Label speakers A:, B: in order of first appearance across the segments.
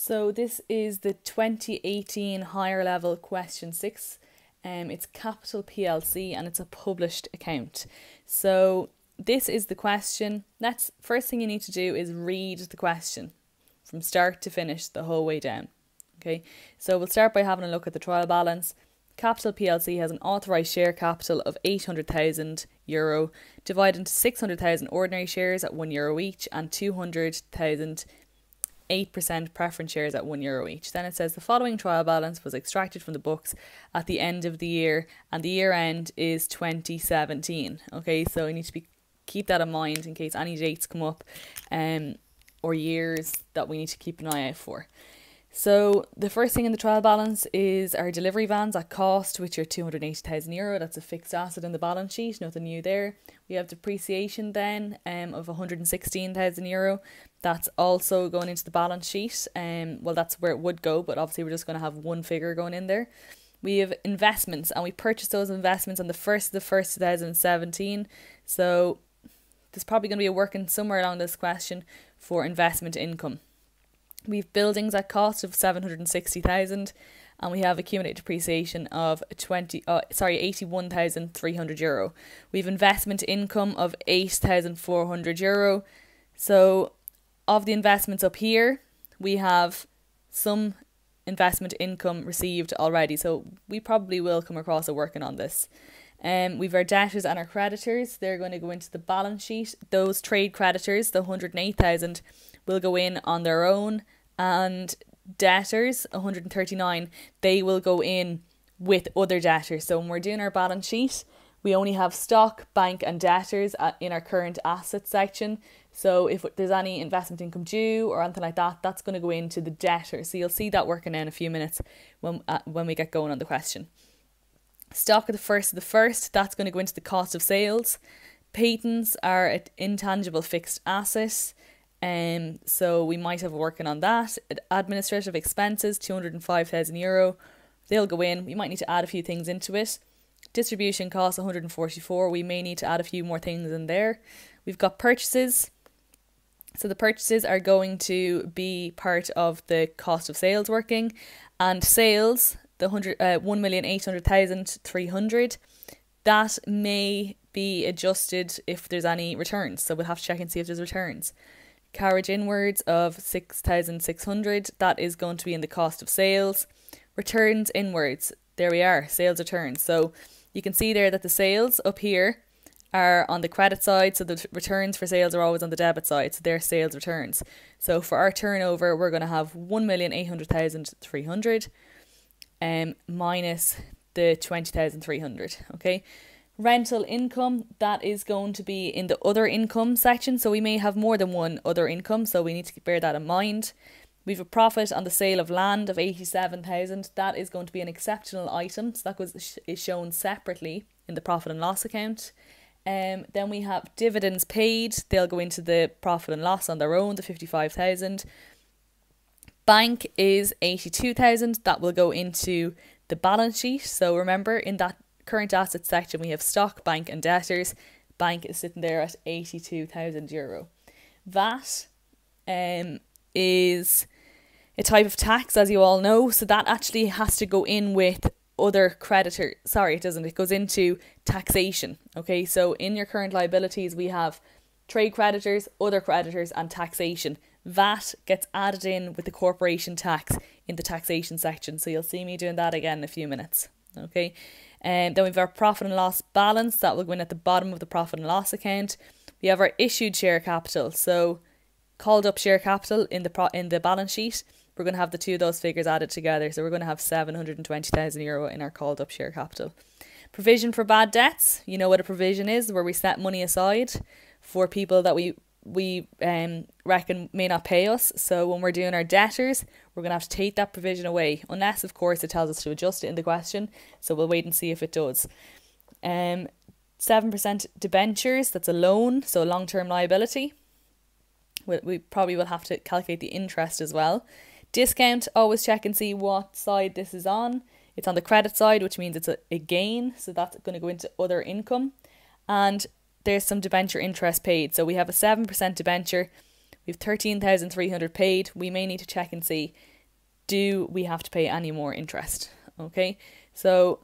A: So this is the 2018 higher level question 6. Um, it's Capital PLC and it's a published account. So this is the question. Let's first thing you need to do is read the question from start to finish the whole way down. Okay, so we'll start by having a look at the trial balance. Capital PLC has an authorised share capital of 800,000 euro, divided into 600,000 ordinary shares at 1 euro each and 200,000 8% preference shares at 1 euro each. Then it says the following trial balance was extracted from the books at the end of the year and the year end is 2017. Okay, so you need to be keep that in mind in case any dates come up um or years that we need to keep an eye out for. So the first thing in the trial balance is our delivery vans at cost, which are 280,000 euro. That's a fixed asset in the balance sheet, nothing new there. We have depreciation then um, of 116,000 euro. That's also going into the balance sheet. Um, well, that's where it would go, but obviously we're just going to have one figure going in there. We have investments, and we purchased those investments on the first of the first 2017. So there's probably going to be a working somewhere along this question for investment income. We've buildings at cost of 760,000 and we have accumulated depreciation of 20 uh, sorry 81,300 euro. We've investment income of 8,400 euro. So of the investments up here, we have some investment income received already. So we probably will come across a working on this. Um, we've our debtors and our creditors. They're going to go into the balance sheet. Those trade creditors, the 108,000, will go in on their own and debtors 139 they will go in with other debtors. So when we're doing our balance sheet we only have stock bank and debtors in our current assets section. So if there's any investment income due or anything like that that's going to go into the debtor. So you'll see that working in a few minutes when uh, when we get going on the question. Stock of the first of the first that's going to go into the cost of sales. Patents are an intangible fixed asset um, so we might have working on that. Administrative expenses, two hundred and five thousand euro. They'll go in. We might need to add a few things into it. Distribution costs one hundred and forty four. We may need to add a few more things in there. We've got purchases. So the purchases are going to be part of the cost of sales working, and sales the hundred uh, one million eight hundred thousand three hundred. That may be adjusted if there's any returns. So we'll have to check and see if there's returns carriage inwards of 6,600. That is going to be in the cost of sales. Returns inwards. There we are, sales returns. So you can see there that the sales up here are on the credit side, so the returns for sales are always on the debit side, so they're sales returns. So for our turnover, we're going to have 1,800,300 um, minus the 20,300, okay? Rental income that is going to be in the other income section. So we may have more than one other income so we need to bear that in mind. We've a profit on the sale of land of 87,000 that is going to be an exceptional item. So that was is shown separately in the profit and loss account. Um, then we have dividends paid. They'll go into the profit and loss on their own the 55,000 bank is 82,000 that will go into the balance sheet. So remember in that current assets section, we have stock, bank, and debtors. Bank is sitting there at 82,000 euro. VAT um, is a type of tax, as you all know, so that actually has to go in with other creditor. Sorry, it doesn't. It goes into taxation. Okay, so in your current liabilities, we have trade creditors, other creditors, and taxation. VAT gets added in with the corporation tax in the taxation section. So you'll see me doing that again in a few minutes. Okay. And um, then we've our profit and loss balance that will go in at the bottom of the profit and loss account. We have our issued share capital. So called up share capital in the pro- in the balance sheet. We're going to have the two of those figures added together. So we're going to have 720,000 euro in our called up share capital. Provision for bad debts. You know what a provision is, where we set money aside for people that we we um, reckon may not pay us. So when we're doing our debtors, we're going to have to take that provision away, unless, of course, it tells us to adjust it in the question. So we'll wait and see if it does. Um, 7% debentures, that's a loan, so long term liability. We, we probably will have to calculate the interest as well. Discount, always check and see what side this is on. It's on the credit side, which means it's a, a gain, so that's going to go into other income. And there's some debenture interest paid. So we have a 7% debenture. We have 13,300 paid. We may need to check and see do we have to pay any more interest? Okay, so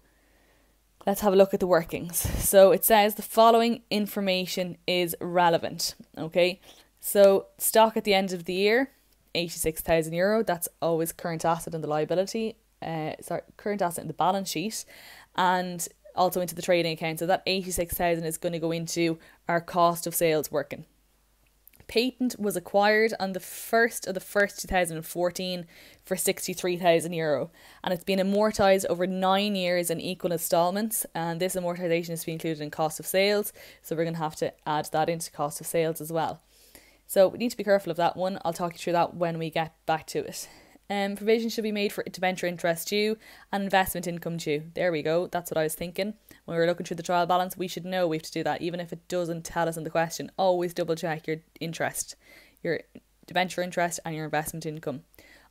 A: let's have a look at the workings. So it says the following information is relevant. Okay, so stock at the end of the year, 86,000 euro. That's always current asset in the liability, uh, sorry, current asset in the balance sheet, and also into the trading account. So that 86,000 is going to go into our cost of sales working. Patent was acquired on the 1st of the 1st 2014 for 63,000 euro and it's been amortized over 9 years in equal installments and this amortization is to be included in cost of sales so we're going to have to add that into cost of sales as well. So we need to be careful of that one. I'll talk you through that when we get back to it. Um, provision should be made for debenture interest due and investment income due. There we go. That's what I was thinking. When we were looking through the trial balance, we should know we have to do that, even if it doesn't tell us in the question. Always double check your interest, your debenture interest, and your investment income.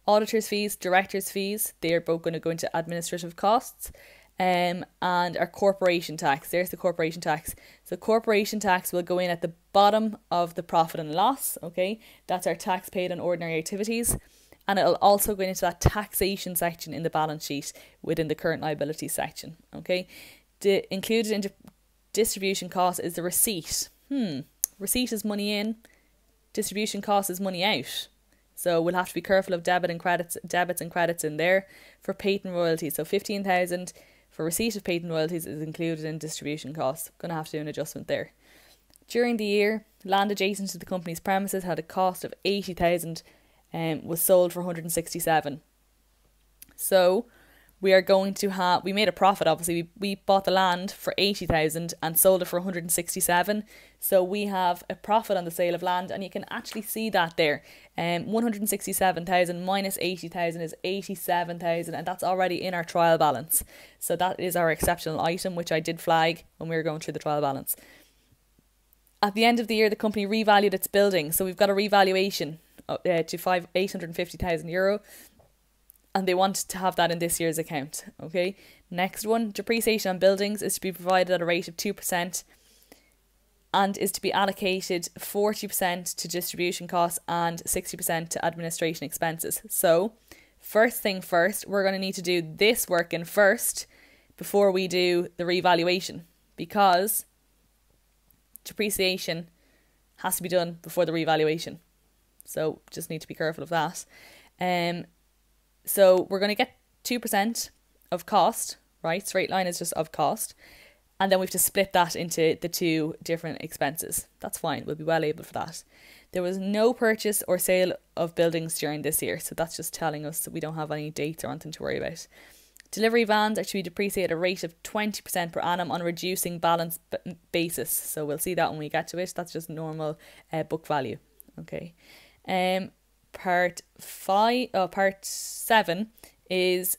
A: Auditors' fees, directors' fees, they are both going to go into administrative costs. Um, and our corporation tax. There's the corporation tax. So corporation tax will go in at the bottom of the profit and loss. Okay, that's our tax paid on ordinary activities and it'll also go into that taxation section in the balance sheet within the current liability section. Okay, the included in distribution cost is the receipt. Hmm, receipt is money in, distribution cost is money out. So we'll have to be careful of debit and credits, debits and credits in there for patent royalties. So fifteen thousand for receipt of patent royalties is included in distribution costs. Gonna have to do an adjustment there. During the year, land adjacent to the company's premises had a cost of eighty thousand um, was sold for 167. So we are going to have we made a profit obviously. We, we bought the land for 80,000 and sold it for 167 so we have a profit on the sale of land and you can actually see that there. Um 167,000 minus 80,000 is 87,000 and that's already in our trial balance. So that is our exceptional item which I did flag when we were going through the trial balance. At the end of the year the company revalued its building so we've got a revaluation uh, to five eight hundred fifty thousand euro, and they want to have that in this year's account. Okay, next one depreciation on buildings is to be provided at a rate of two percent, and is to be allocated forty percent to distribution costs and sixty percent to administration expenses. So, first thing first, we're going to need to do this work in first before we do the revaluation because depreciation has to be done before the revaluation. So just need to be careful of that. Um, so we're going to get 2% of cost, right? Straight line is just of cost. And then we have to split that into the two different expenses. That's fine. We'll be well able for that. There was no purchase or sale of buildings during this year. So that's just telling us that we don't have any dates or anything to worry about. Delivery vans be depreciated at a rate of 20% per annum on a reducing balance basis. So we'll see that when we get to it. That's just normal uh, book value. Okay. Um, part five, oh, part seven is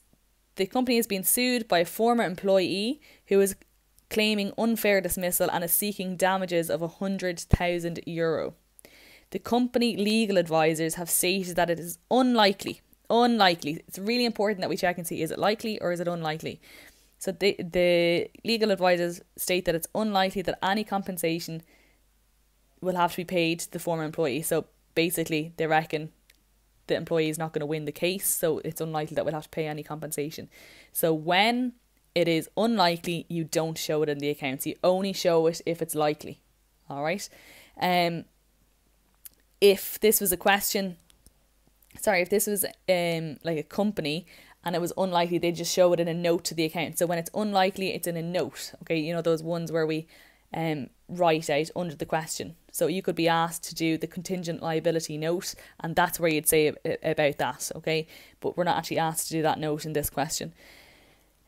A: the company has been sued by a former employee who is claiming unfair dismissal and is seeking damages of a hundred thousand euro. The company legal advisors have stated that it is unlikely, unlikely. It's really important that we check and see is it likely or is it unlikely. So the the legal advisors state that it's unlikely that any compensation will have to be paid to the former employee. So basically they reckon the employee is not going to win the case, so it's unlikely that we'll have to pay any compensation. So when it is unlikely, you don't show it in the accounts. You only show it if it's likely. All right. Um. If this was a question, sorry, if this was um like a company and it was unlikely, they just show it in a note to the account. So when it's unlikely, it's in a note. Okay, you know those ones where we um write out under the question. So you could be asked to do the contingent liability note, and that's where you'd say about that, okay? But we're not actually asked to do that note in this question.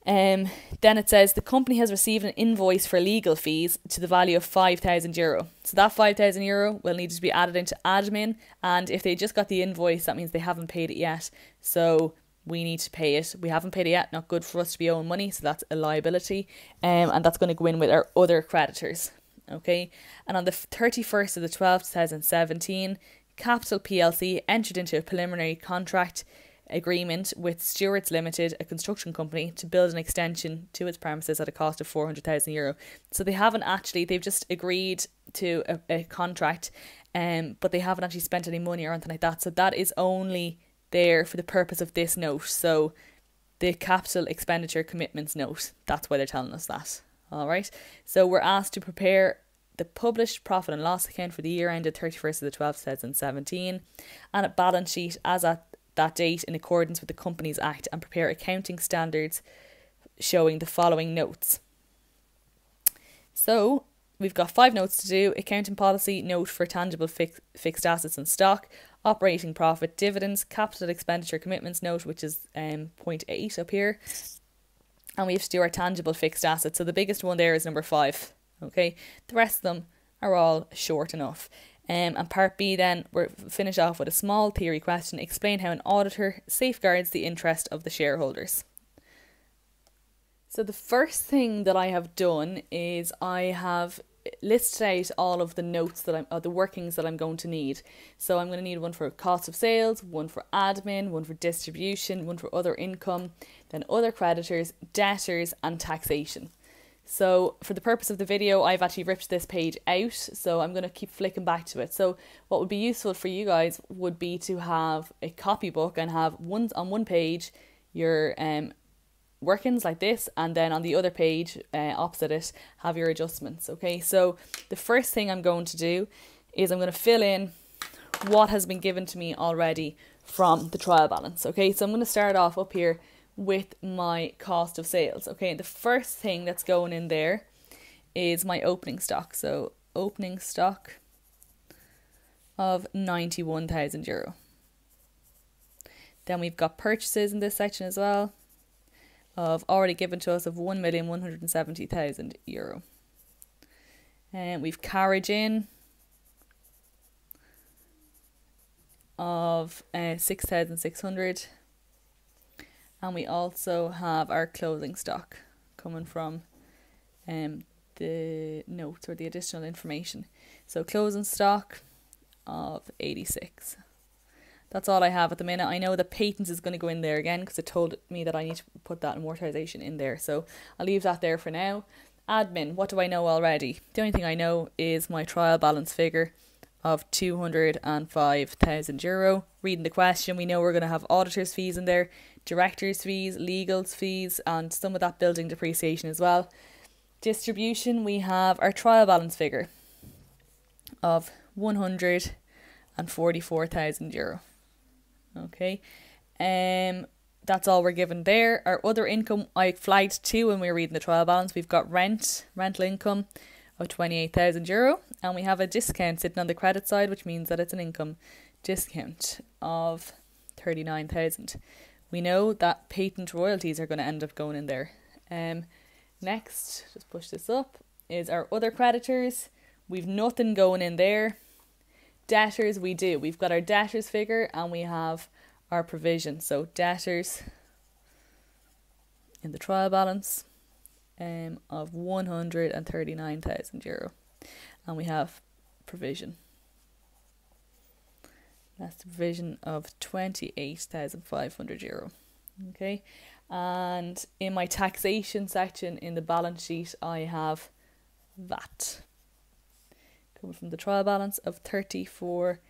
A: Um, then it says the company has received an invoice for legal fees to the value of five thousand euro. So that five thousand euro will need to be added into admin, and if they just got the invoice, that means they haven't paid it yet. So we need to pay it. We haven't paid it yet. Not good for us to be owing money, so that's a liability, um, and that's going to go in with our other creditors okay? And on the 31st of the 12th, 2017, Capital PLC entered into a preliminary contract agreement with Stewards Limited, a construction company, to build an extension to its premises at a cost of 400,000 euro. So they haven't actually, they've just agreed to a, a contract um, but they haven't actually spent any money or anything like that. So that is only there for the purpose of this note. So the capital expenditure commitments note. That's why they're telling us that. All right. So we're asked to prepare the published profit and loss account for the year ended 31st of the 12th, 2017, and a balance sheet as at that date in accordance with the Companies Act and prepare accounting standards showing the following notes. So, we've got five notes to do accounting policy, note for tangible fix, fixed assets and stock, operating profit, dividends, capital expenditure commitments note, which is um, point eight up here. And we have to do our tangible fixed assets. So the biggest one there is number five. Okay, the rest of them are all short enough. Um, and part B, then, we're finish off with a small theory question. Explain how an auditor safeguards the interest of the shareholders. So, the first thing that I have done is I have listed out all of the notes that I'm, the workings that I'm going to need. So, I'm going to need one for cost of sales, one for admin, one for distribution, one for other income, then other creditors, debtors, and taxation. So for the purpose of the video, I've actually ripped this page out, so I'm going to keep flicking back to it. So what would be useful for you guys would be to have a copybook and have one on one page your um workings like this and then on the other page uh, opposite it have your adjustments okay so the first thing i'm going to do is i'm going to fill in what has been given to me already from the trial balance okay so i'm going to start off up here with my cost of sales. Okay, the first thing that's going in there is my opening stock. So opening stock of 91,000 euro. Then we've got purchases in this section as well of already given to us of 1,170,000 euro. And we've carriage in of uh, 6,600 and we also have our closing stock coming from um the notes or the additional information. So closing stock of 86. That's all I have at the minute. I know the patents is going to go in there again because it told me that I need to put that amortization in there. So I'll leave that there for now. Admin, what do I know already? The only thing I know is my trial balance figure of 205,000 euro. Reading the question, we know we're going to have auditor's fees in there, director's fees, legals fees, and some of that building depreciation as well. Distribution, we have our trial balance figure of 144,000 euro. Okay, um, that's all we're given there. Our other income, I flagged two when we were reading the trial balance. We've got rent, rental income of 28,000 euro, and we have a discount sitting on the credit side, which means that it's an income discount of 39,000 we know that patent royalties are going to end up going in there. Um, next, just push this up, is our other creditors. We've nothing going in there. Debtors, we do. We've got our debtors figure and we have our provision. So debtors in the trial balance um, of 139,000 euro. And we have provision. That's the provision of 28,500 euro. Okay, and in my taxation section in the balance sheet, I have VAT coming from the trial balance of 34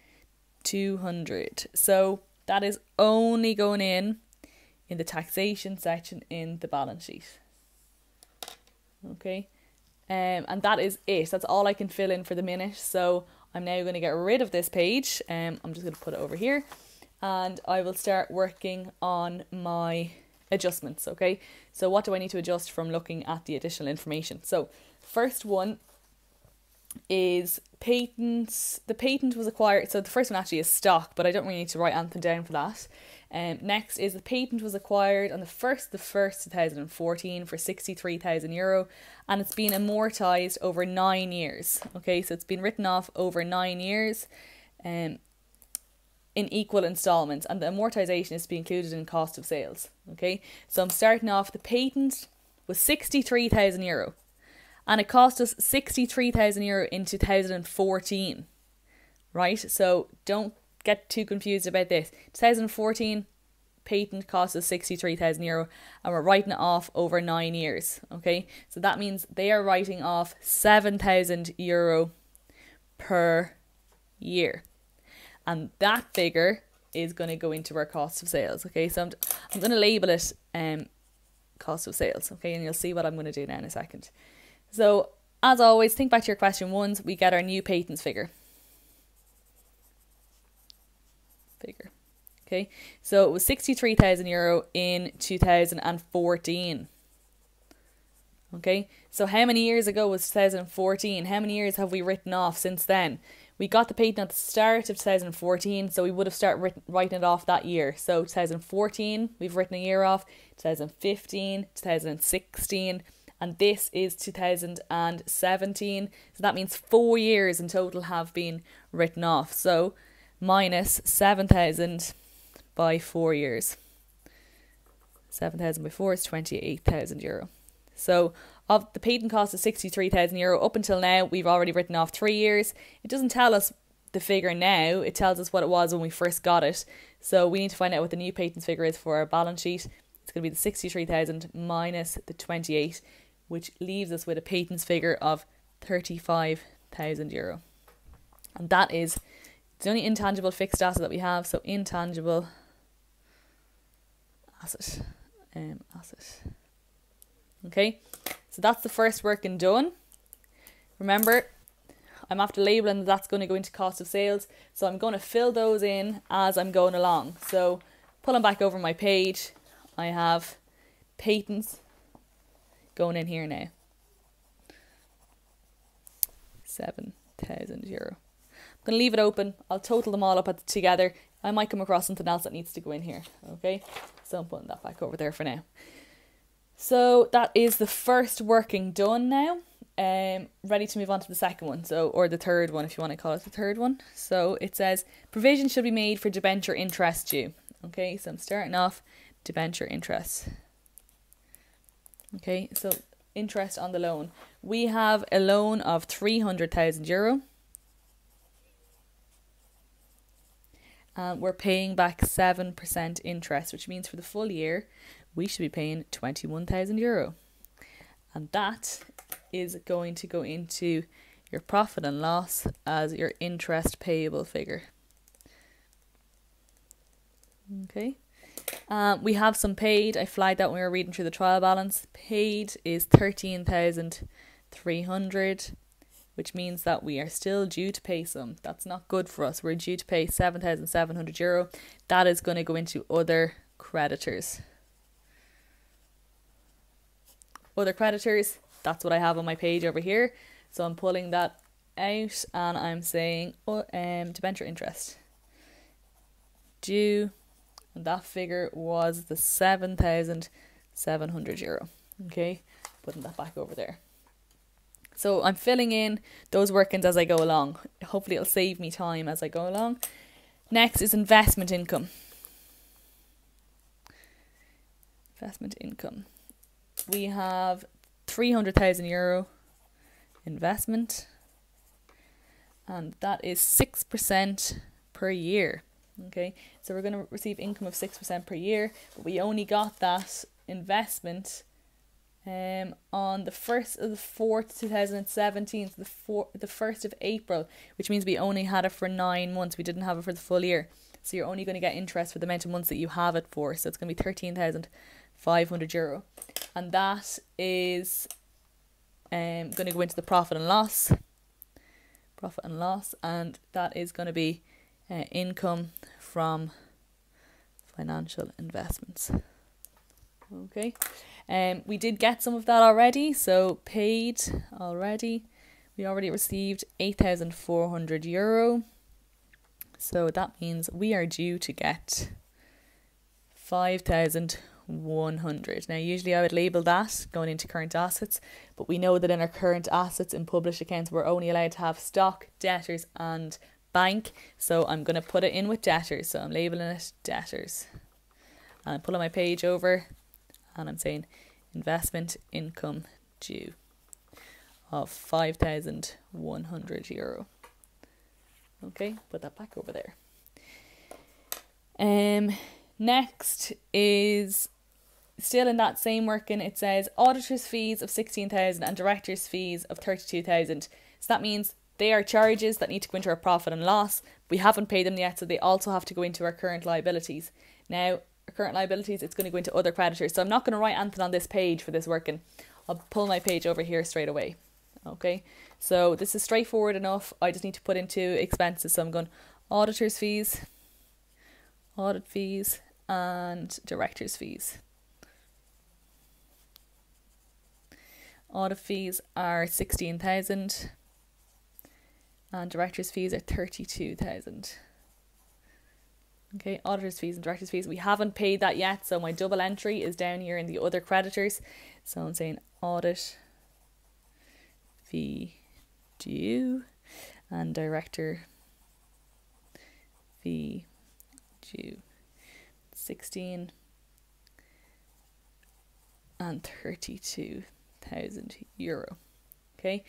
A: 200. So that is only going in in the taxation section in the balance sheet. Okay, um, and that is it. That's all I can fill in for the minute. So I'm now going to get rid of this page. Um, I'm just going to put it over here and I will start working on my adjustments. Okay, so what do I need to adjust from looking at the additional information? So, first one is patents. The patent was acquired, so the first one actually is stock, but I don't really need to write anything down for that. Um, next is the patent was acquired on the first the first 2014 for 63,000 euro and it's been amortized over nine years. Okay, so it's been written off over nine years um, in equal installments and the amortization is to be included in cost of sales. Okay, so I'm starting off the patent was 63,000 euro and it cost us 63,000 euro in 2014. Right, so don't get too confused about this. 2014 patent cost us 63,000 euro and we're writing it off over 9 years, okay? So that means they are writing off 7,000 euro per year. And that figure is going to go into our cost of sales. Okay, so I'm, I'm going to label it um, cost of sales. Okay, and you'll see what I'm going to do now in a second. So, as always, think back to your question ones. We get our new patents figure. Figure. Okay, so it was 63,000 euro in 2014. Okay, so how many years ago was 2014? How many years have we written off since then? We got the patent at the start of 2014, so we would have started writing it off that year. So 2014, we've written a year off, 2015, 2016, and this is 2017. So that means four years in total have been written off. So minus 7,000 by four years. 7,000 by four is 28,000 euro. So of the patent cost is 63,000 euro. Up until now, we've already written off three years. It doesn't tell us the figure now, it tells us what it was when we first got it. So we need to find out what the new patents figure is for our balance sheet. It's going to be the 63,000 minus the 28, which leaves us with a patents figure of 35,000 euro. And that is the only intangible fixed asset that we have. So intangible asset. Um, asset. Okay, so that's the first working done. Remember, I'm after labeling that that's going to go into cost of sales. So I'm going to fill those in as I'm going along. So pulling back over my page, I have patents going in here now. 7,000 euro. I'm going to leave it open. I'll total them all up at, together. I might come across something else that needs to go in here. Okay, so I'm putting that back over there for now. So that is the first working done now. Um, ready to move on to the second one, so or the third one if you want to call it the third one. So it says provision should be made for debenture interest due. Okay, so I'm starting off debenture interest. Okay, so interest on the loan. We have a loan of three hundred thousand euro. And we're paying back 7% interest, which means for the full year we should be paying 21,000 euro. And that is going to go into your profit and loss as your interest payable figure. Okay. Um, we have some paid. I flagged that when we were reading through the trial balance. Paid is 13,300, which means that we are still due to pay some. That's not good for us. We're due to pay 7,700 euro. That is going to go into other creditors other creditors. That's what I have on my page over here. So I'm pulling that out and I'm saying oh, um debenture interest due and that figure was the 7,700 euro. Okay, putting that back over there. So I'm filling in those workings as I go along. Hopefully, it'll save me time as I go along. Next is investment income. Investment income we have 300,000 euro investment and that is 6% per year okay? So we're going to receive income of 6% per year but we only got that investment um on the 1st of the 4th 2017 so the four, the 1st of April which means we only had it for 9 months. We didn't have it for the full year. So you're only going to get interest for the amount of months that you have it for. So it's going to be 13,500 euro. And that is um, going to go into the profit and loss. Profit and loss, and that is going to be uh, income from financial investments. Okay, um, we did get some of that already, so paid already. We already received 8,400 euro. So that means we are due to get 5,100. Now, usually I would label that going into current assets, but we know that in our current assets in published accounts, we're only allowed to have stock, debtors, and bank. So I'm going to put it in with debtors. So I'm labeling it debtors. And I'm pulling my page over and I'm saying investment income due of 5,100 euro. Okay, put that back over there. Um, next is still in that same working, it says auditors' fees of 16,000 and directors' fees of 32,000. So that means they are charges that need to go into our profit and loss. We haven't paid them yet, so they also have to go into our current liabilities. Now, our current liabilities, it's going to go into other creditors. So I'm not going to write anything on this page for this working. I'll pull my page over here straight away. Okay, so this is straightforward enough. I just need to put into expenses. So I'm going auditors fees, audit fees, and directors fees. Audit fees are 16,000 and directors fees are 32,000. Okay, auditors fees and directors fees. We haven't paid that yet, so my double entry is down here in the other creditors. So I'm saying audit fee due and director fee due 16 and 32,000 euro. Okay,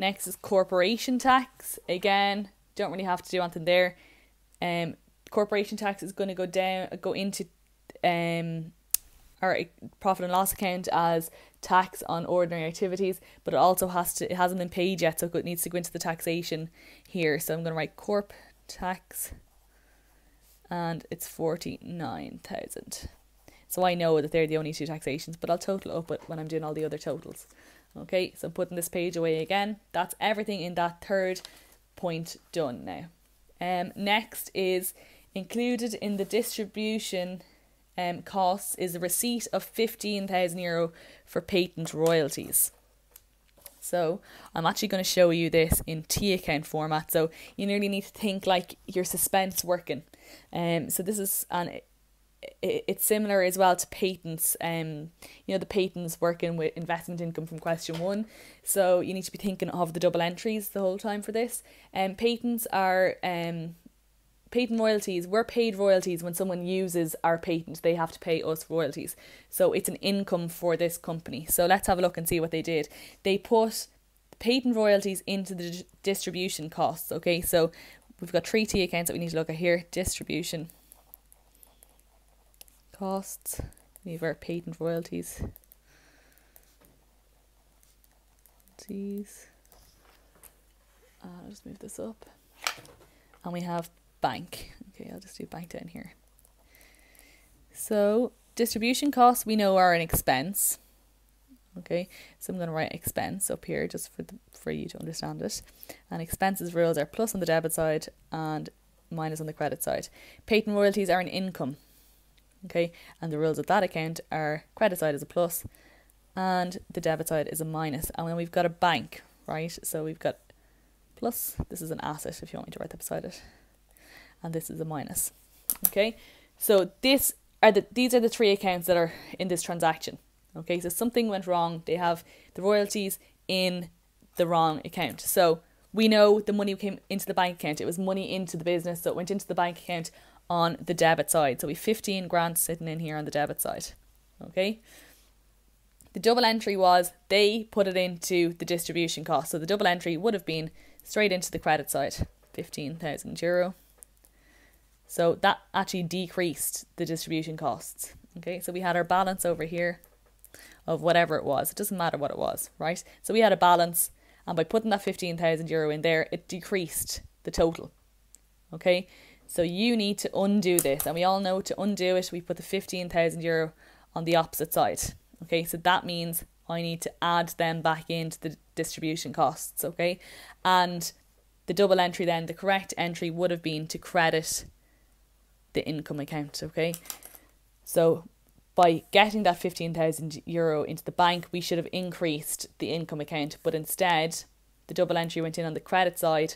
A: next is corporation tax. Again, don't really have to do anything there. Um, corporation tax is going to go down, go into um, our profit and loss account as tax on ordinary activities, but it also has to, it hasn't been paid yet, so it needs to go into the taxation here. So I'm going to write corp tax, and it's forty nine thousand. So I know that they're the only two taxations, but I'll total up when I'm doing all the other totals. Okay, so I'm putting this page away again. That's everything in that third point done now. Um, next is Included in the distribution um, costs is a receipt of 15,000 euro for patent royalties. So I'm actually going to show you this in T account format. So you nearly need to think like your suspense working. Um, so this is an it's similar as well to patents. Um, you know the patents working with investment income from question one. So you need to be thinking of the double entries the whole time for this. Um, patents are um patent royalties, we're paid royalties when someone uses our patent, they have to pay us royalties. So it's an income for this company. So let's have a look and see what they did. They put patent royalties into the distribution costs. Okay, so we've got three T accounts that we need to look at here distribution costs, we have our patent royalties. These. Uh, I'll just move this up. And we have bank. Okay, I'll just do bank down here. So distribution costs we know are an expense. Okay, so I'm going to write expense up here just for the, for you to understand it. And expenses rules are plus on the debit side and minus on the credit side. Patent royalties are an income. Okay, and the rules of that account are credit side is a plus and the debit side is a minus. And then we've got a bank, right? So we've got plus, this is an asset if you want me to write that beside it and this is a minus. Okay, so this are the these are the three accounts that are in this transaction. Okay, so something went wrong. They have the royalties in the wrong account. So we know the money came into the bank account. It was money into the business, so it went into the bank account on the debit side. So we 15 grand sitting in here on the debit side. Okay. The double entry was they put it into the distribution cost. So the double entry would have been straight into the credit side, 15,000 euro. So that actually decreased the distribution costs. Okay, so we had our balance over here of whatever it was. It doesn't matter what it was, right? So we had a balance, and by putting that 15,000 euro in there, it decreased the total. Okay, so you need to undo this, and we all know to undo it, we put the 15,000 euro on the opposite side. Okay, so that means I need to add them back into the distribution costs. Okay, and the double entry then, the correct entry would have been to credit the income account, okay? So by getting that 15,000 euro into the bank, we should have increased the income account, but instead the double entry went in on the credit side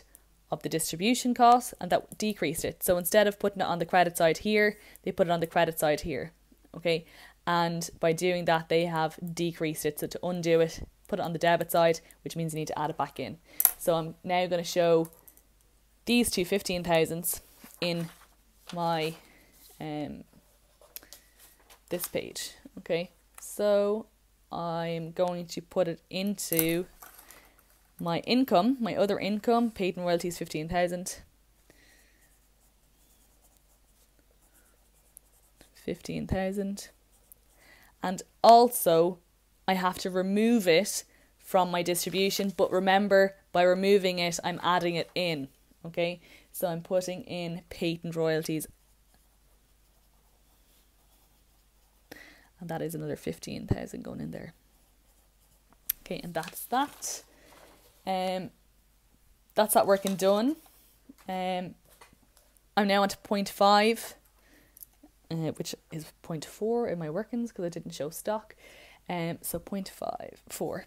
A: of the distribution costs and that decreased it. So instead of putting it on the credit side here, they put it on the credit side here. Okay? And by doing that, they have decreased it. So to undo it, put it on the debit side, which means you need to add it back in. So I'm now going to show these two 15,000s in my um this page okay so I'm going to put it into my income my other income patent royalties 15,000 15,000 and also I have to remove it from my distribution. But remember, by removing it, I'm adding it in. Okay, so I'm putting in patent royalties. And that is another 15,000 going in there. Okay, and that's that. Um, that's that working done. Um, I'm now on to point five, uh, which is point four in my workings because I didn't show stock. Um, so point five, four.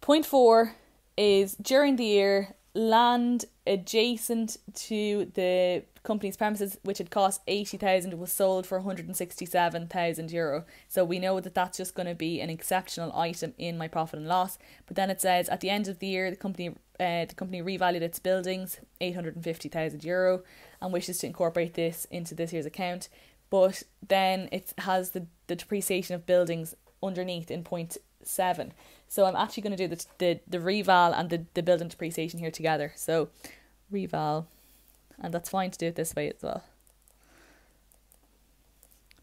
A: Point four is during the year, land adjacent to the company's premises, which had cost 80,000, was sold for 167,000 euro. So we know that that's just going to be an exceptional item in my profit and loss. But then it says at the end of the year, the company uh, the company revalued its buildings 850,000 euro and wishes to incorporate this into this year's account. But then it has the, the depreciation of buildings underneath in point seven. So I'm actually going to do the, the, the reval and the, the building depreciation here together. So reval, and that's fine to do it this way as well.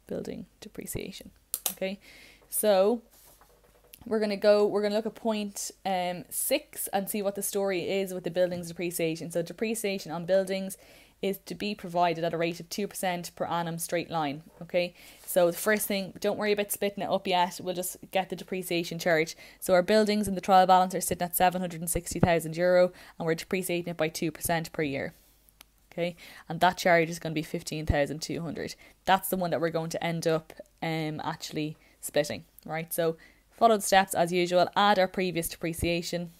A: Building depreciation. Okay, so we're gonna go. We're gonna look at point um six and see what the story is with the buildings depreciation. So depreciation on buildings is to be provided at a rate of 2% per annum straight line. Okay, so the first thing, don't worry about splitting it up yet, we'll just get the depreciation charge. So our buildings in the trial balance are sitting at 760,000 euro and we're depreciating it by 2% per year. Okay, and that charge is going to be 15,200. That's the one that we're going to end up um actually splitting, right? So follow the steps as usual, add our previous depreciation,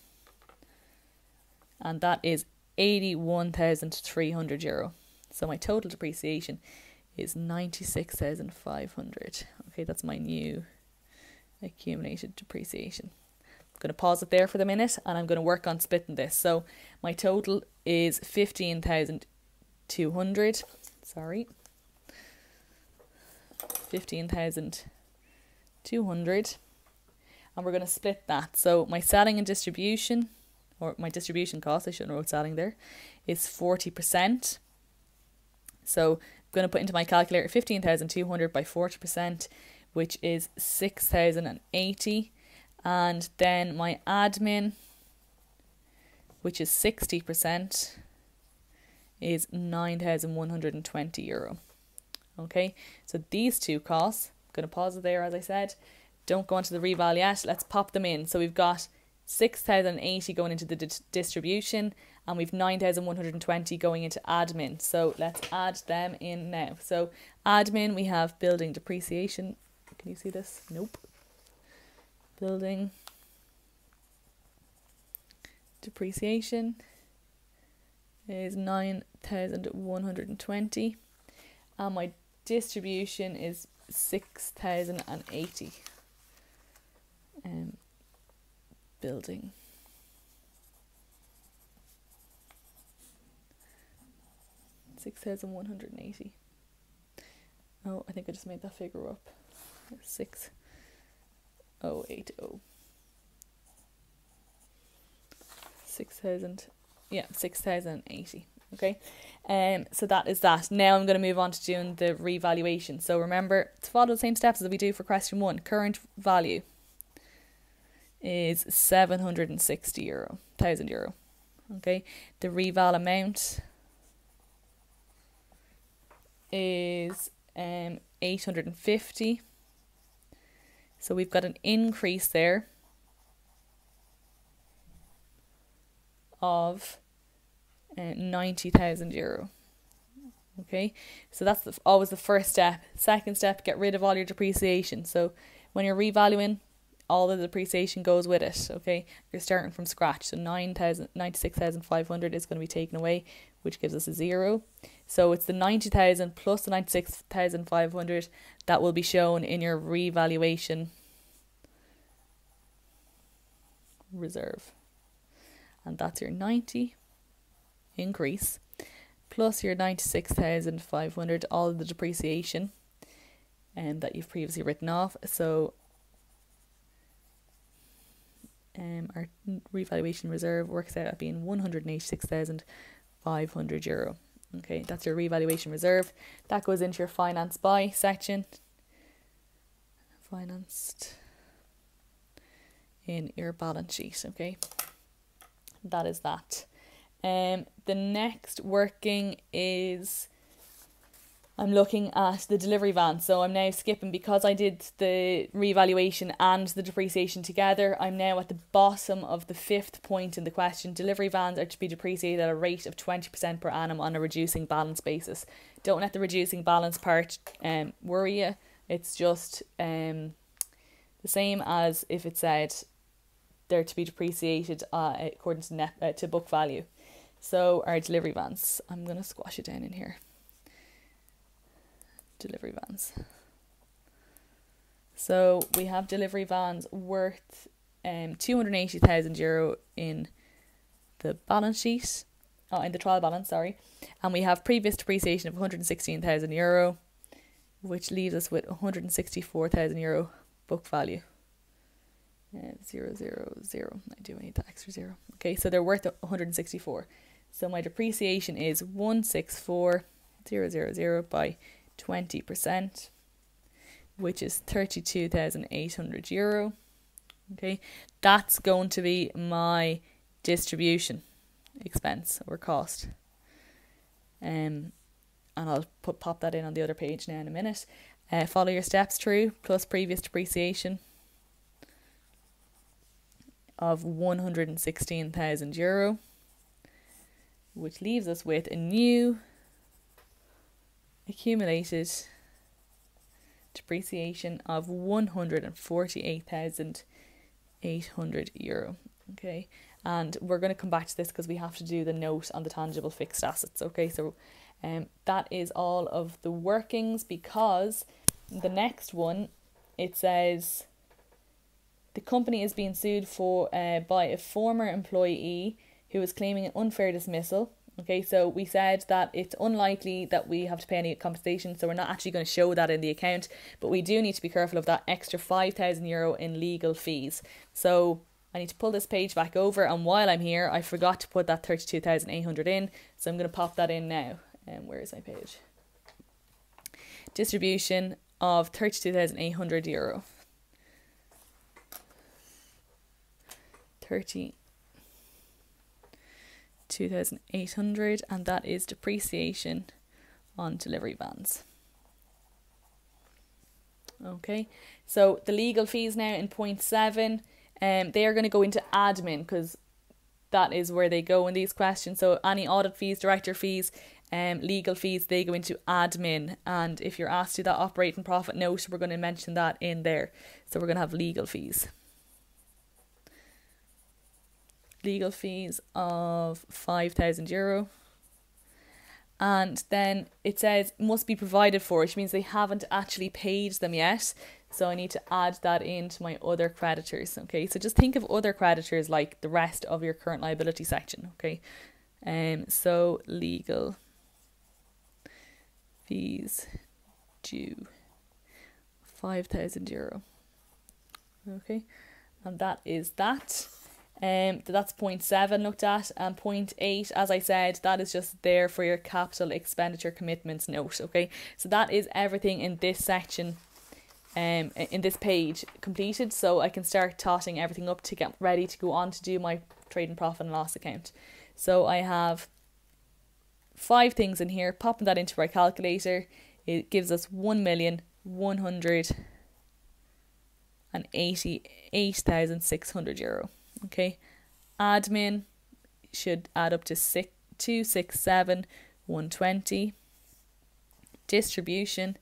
A: and that is 81,300 euro. So my total depreciation is 96,500. Okay, that's my new accumulated depreciation. I'm going to pause it there for the minute and I'm going to work on splitting this. So my total is 15,200. Sorry. 15,200. And we're going to split that. So my selling and distribution or my distribution cost, I shouldn't have wrote selling there, is 40%. So I'm going to put into my calculator 15,200 by 40%, which is 6,080. And then my admin, which is 60%, is 9,120 euro. Okay, so these two costs, I'm going to pause it there as I said. Don't go on to the reval yet. Let's pop them in. So we've got 6,080 going into the di- distribution and we've 9,120 going into admin. So let's add them in now. So admin, we have building depreciation. Can you see this? Nope. Building depreciation is 9,120 and my distribution is 6,080. Um, building. Six thousand one hundred and eighty. Oh, I think I just made that figure up. Six oh eight oh. Six thousand yeah, six thousand eighty. Okay. Um so that is that. Now I'm gonna move on to doing the revaluation. So remember to follow the same steps as we do for question one. Current value is 760 euro, 1000 euro. Okay, the reval amount is um 850. So we've got an increase there of uh, 90,000 euro. Okay, so that's the, always the first step. Second step, get rid of all your depreciation. So when you're revaluing, all the depreciation goes with it. Okay, you're starting from scratch, so 9,000, 96,500 is going to be taken away, which gives us a zero. So it's the 90,000 plus the 96,500 that will be shown in your revaluation reserve. And that's your 90 increase plus your 96,500, all of the depreciation um, that you've previously written off. So um, our revaluation reserve works out at being 186,500 euro. Okay, that's your revaluation reserve. That goes into your finance by section. Financed in your balance sheet. Okay, that is that. Um, the next working is I'm looking at the delivery van. So I'm now skipping because I did the revaluation and the depreciation together. I'm now at the bottom of the fifth point in the question. Delivery vans are to be depreciated at a rate of 20% per annum on a reducing balance basis. Don't let the reducing balance part um, worry you. It's just um, the same as if it said they're to be depreciated uh, according to net uh, to book value. So our delivery vans, I'm gonna squash it down in here delivery vans. So we have delivery vans worth um, 280,000 euro in the balance sheet, oh, in the trial balance, sorry. And we have previous depreciation of 116,000 euro, which leaves us with 164,000 euro book value. Uh, zero, zero, zero. I do need that extra zero. Okay, so they're worth 164. So my depreciation is 164,000 by 20%, which is 32,800 euro. Okay, that's going to be my distribution expense or cost. Um, and I'll put pop that in on the other page now in a minute. Uh, follow your steps through plus previous depreciation of 116,000 euro, which leaves us with a new accumulated depreciation of 148,800 euro. Okay, and we're going to come back to this because we have to do the note on the tangible fixed assets. Okay, so um, that is all of the workings because the next one it says the company is being sued for uh, by a former employee who is claiming an unfair dismissal Okay, so we said that it's unlikely that we have to pay any compensation, so we're not actually going to show that in the account, but we do need to be careful of that extra 5,000 euro in legal fees. So I need to pull this page back over, and while I'm here, I forgot to put that 32,800 in, so I'm going to pop that in now. And um, where is my page? Distribution of 32,800 euro. 30 2,800 and that is depreciation on delivery vans. Okay, so the legal fees now in point seven, um, they are going to go into admin because that is where they go in these questions. So any audit fees, director fees, um, legal fees, they go into admin. And if you're asked to that operating profit note, we're going to mention that in there. So we're going to have legal fees legal fees of 5,000 euro. And then it says must be provided for, which means they haven't actually paid them yet. So I need to add that into my other creditors. Okay, so just think of other creditors like the rest of your current liability section. Okay, um, so legal fees due five thousand euro. Okay, and that is that. Um, that's point seven looked at, and point eight, as I said, that is just there for your capital expenditure commitments note. Okay, so that is everything in this section, um, in this page completed. So I can start totting everything up to get ready to go on to do my trading profit and loss account. So I have five things in here. Popping that into our calculator, it gives us one million one hundred and eighty-eight thousand six hundred euro. Okay, admin should add up to six two six seven one twenty. Distribution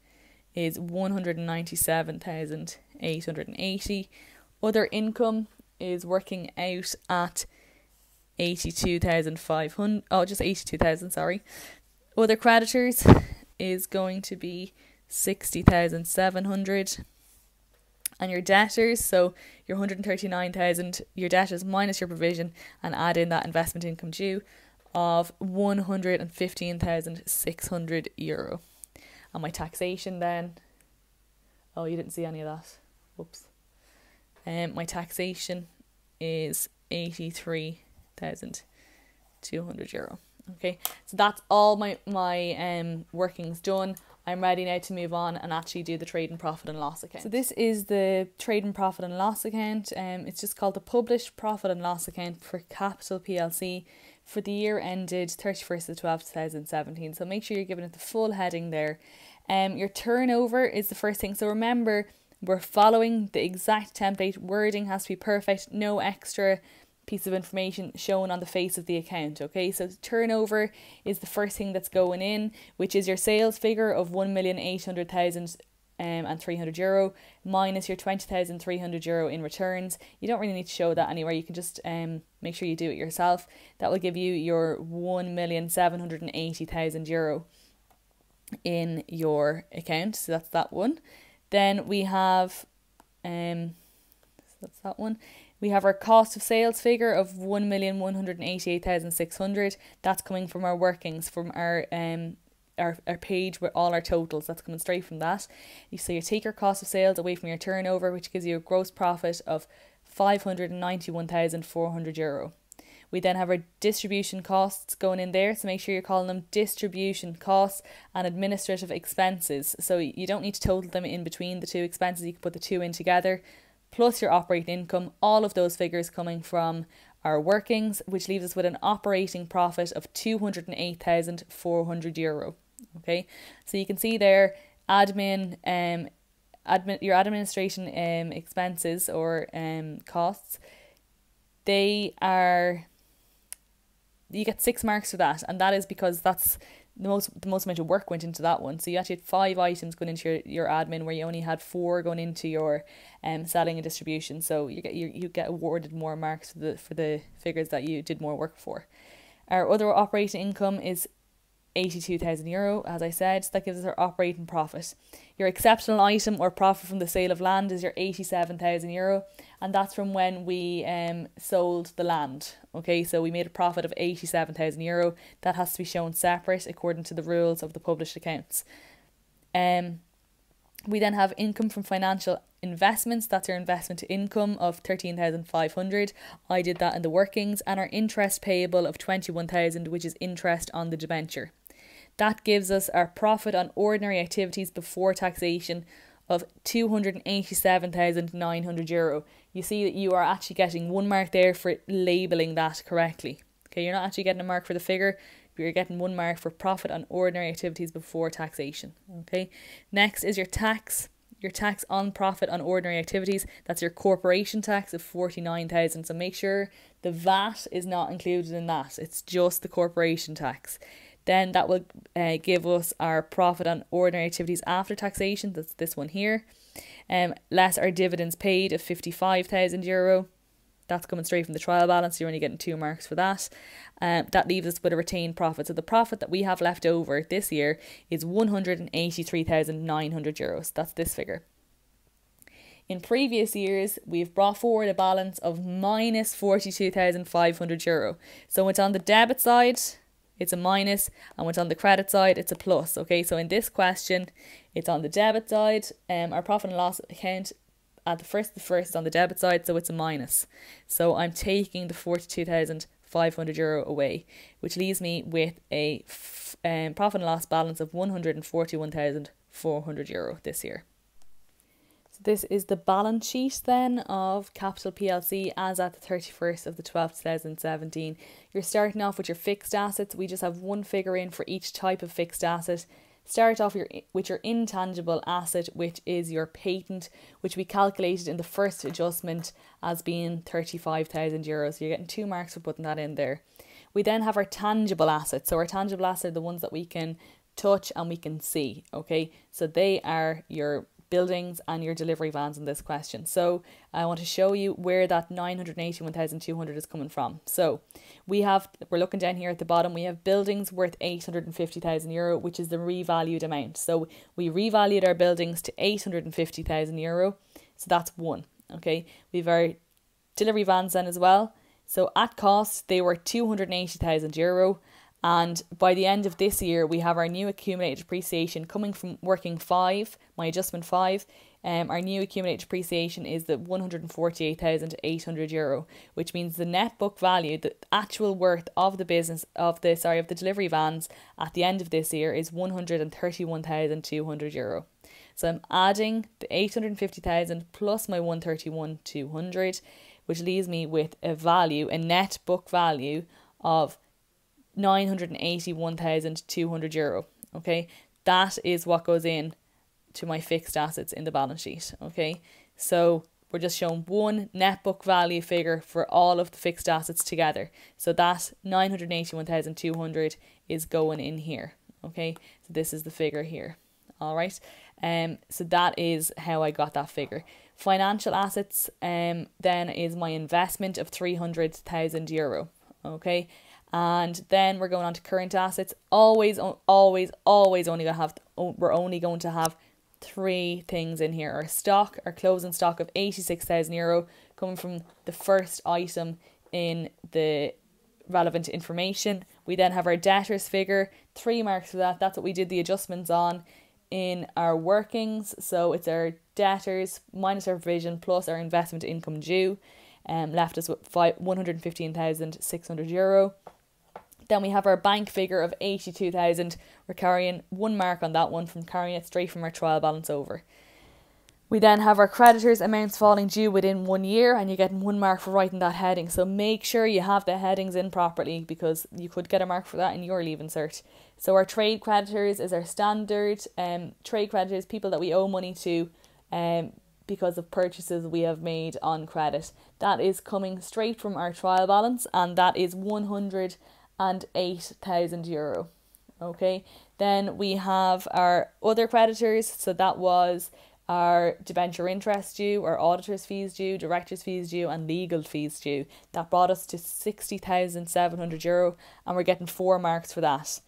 A: is one hundred and ninety seven thousand eight hundred and eighty. Other income is working out at eighty two thousand five hundred. Oh, just eighty two thousand. Sorry. Other creditors is going to be sixty thousand seven hundred and your debtors. So your 139,000, your debtors minus your provision and add in that investment income due of 115,600 euro. And my taxation then, oh, you didn't see any of that. Whoops. Um, my taxation is 83,200 euro. Okay, so that's all my my um workings done. I'm ready now to move on and actually do the trade and profit and loss account. So this is the trade and profit and loss account. Um, it's just called the published profit and loss account for Capital PLC for the year ended 31st of 12 2017. So make sure you're giving it the full heading there. Um, your turnover is the first thing. So remember, we're following the exact template. Wording has to be perfect. No extra piece of information shown on the face of the account. Okay, so turnover is the first thing that's going in, which is your sales figure of one million eight hundred thousand um, and 300 euro minus your 20,300 euro in returns. You don't really need to show that anywhere. You can just um, make sure you do it yourself. That will give you your 1,780,000 euro in your account. So that's that one. Then we have, um, that's that one. We have our cost of sales figure of 1,188,600. That's coming from our workings, from our um our, our page with all our totals. That's coming straight from that. You so you take your cost of sales away from your turnover, which gives you a gross profit of 591,400 euro. We then have our distribution costs going in there, so make sure you're calling them distribution costs and administrative expenses. So you don't need to total them in between the two expenses, you can put the two in together plus your operating income, all of those figures coming from our workings, which leaves us with an operating profit of 208,400 euro. Okay, so you can see there admin, um, admin your administration um, expenses or um, costs, they are you get six marks for that, and that is because that's the most the most amount of work went into that one. So you actually had five items going into your, your admin where you only had four going into your um selling and distribution. So you get you, you get awarded more marks for the for the figures that you did more work for. Our other operating income is 82,000 euro, as I said. That gives us our operating profit. Your exceptional item or profit from the sale of land is your 87,000 euro, and that's from when we um sold the land. Okay, so we made a profit of 87,000 euro. That has to be shown separate according to the rules of the published accounts. Um, we then have income from financial investments. That's our investment income of 13,500. I did that in the workings and our interest payable of 21,000 which is interest on the debenture. That gives us our profit on ordinary activities before taxation of 287,900 euro. You see that you are actually getting one mark there for labeling that correctly. Okay, you're not actually getting a mark for the figure, you're getting one mark for profit on ordinary activities before taxation. Okay, next is your tax. Your tax on profit on ordinary activities. That's your corporation tax of 49,000. So make sure the VAT is not included in that. It's just the corporation tax then that will uh, give us our profit on ordinary activities after taxation. That's this one here. Um, less our dividends paid of 55,000 euro. That's coming straight from the trial balance. You're only getting two marks for that. Um, that leaves us with a retained profit. So the profit that we have left over this year is 183,900 euros. That's this figure. In previous years, we've brought forward a balance of minus 42,500 euro. So it's on the debit side, it's a minus, and what's on the credit side, it's a plus. Okay, so in this question, it's on the debit side. Um, our profit and loss account at the first, the first is on the debit side, so it's a minus. So I'm taking the forty-two thousand five hundred euro away, which leaves me with a um, profit and loss balance of one hundred and forty-one thousand four hundred euro this year. This is the balance sheet then of Capital PLC as at the 31st of the 12th 2017. You're starting off with your fixed assets. We just have one figure in for each type of fixed asset. Start off your, with your intangible asset, which is your patent, which we calculated in the first adjustment as being 35,000 euros. You're getting two marks for putting that in there. We then have our tangible assets. So our tangible assets are the ones that we can touch and we can see. Okay, so they are your buildings and your delivery vans in this question. So I want to show you where that 981,200 is coming from. So we have, we're looking down here at the bottom, we have buildings worth 850,000 euro, which is the revalued amount. So we revalued our buildings to 850,000 euro. So that's one. Okay. We've our delivery vans then as well. So at cost, they were 280,000 euro. And by the end of this year, we have our new accumulated depreciation coming from working five, my adjustment five, um, our new accumulated depreciation is the 148,800 euro, which means the net book value, the actual worth of the business of the sorry of the delivery vans at the end of this year is 131,200 euro. So I'm adding the 850,000 plus my 131,200, which leaves me with a value, a net book value of 981,200 euro. Okay, that is what goes in to my fixed assets in the balance sheet. Okay, so we're just showing one net book value figure for all of the fixed assets together. So that 981,200 is going in here. Okay, so this is the figure here. All right, um, so that is how I got that figure. Financial assets, um, then is my investment of 300,000 euro. Okay, and then we're going on to current assets. Always, always, always only gonna have we're only going to have three things in here. Our stock, our closing stock of eighty six thousand euro, coming from the first item in the relevant information. We then have our debtors figure, three marks for that. That's what we did the adjustments on in our workings. So it's our debtors minus our provision plus our investment income due. Um, left us with five, 115,600 euro. Then we have our bank figure of 82,000. We're carrying one mark on that one from carrying it straight from our trial balance over. We then have our creditors amounts falling due within one year, and you're getting one mark for writing that heading. So make sure you have the headings in properly because you could get a mark for that in your leaving cert. So our trade creditors is our standard um trade creditors, people that we owe money to, um because of purchases we have made on credit. That is coming straight from our trial balance, and that is one hundred and 8,000 euro. Okay, then we have our other creditors, so that was our debenture interest due, our auditor's fees due, director's fees due, and legal fees due. That brought us to 60,700 euro, and we're getting four marks for that.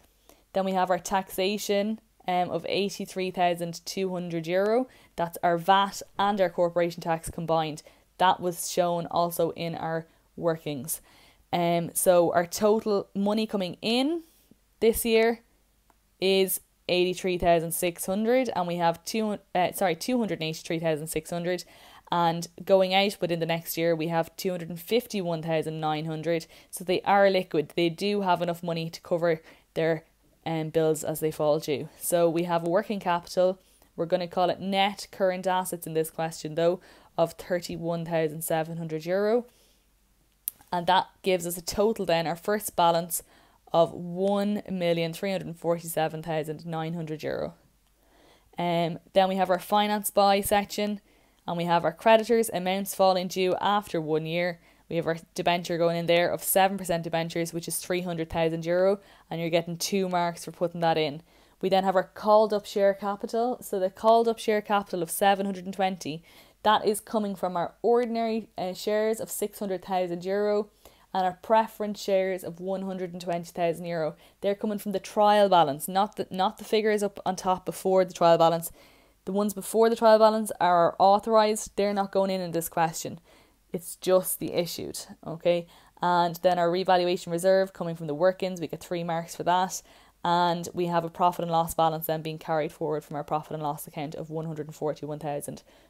A: Then we have our taxation um, of 83,200 euro. That's our VAT and our corporation tax combined. That was shown also in our workings. Um, so our total money coming in this year is eighty three thousand six hundred, and we have two uh, sorry two hundred eighty three thousand six hundred, and going out within the next year we have two hundred fifty one thousand nine hundred. So they are liquid. They do have enough money to cover their um bills as they fall due. So we have a working capital. We're going to call it net current assets in this question though of thirty one thousand seven hundred euro and that gives us a total then our first balance of one million three hundred forty seven thousand nine hundred euro. Um, then we have our finance by section, and we have our creditors amounts falling due after one year. We have our debenture going in there of seven percent debentures, which is three hundred thousand euro, and you're getting two marks for putting that in. We then have our called up share capital. So the called up share capital of 720 that is coming from our ordinary uh, shares of 600,000 euro and our preference shares of 120,000 euro. They're coming from the trial balance, not the not the figures up on top before the trial balance. The ones before the trial balance are authorized. They're not going in in this question. It's just the issued, okay? And then our revaluation reserve coming from the workings, we get 3 marks for that and we have a profit and loss balance then being carried forward from our profit and loss account of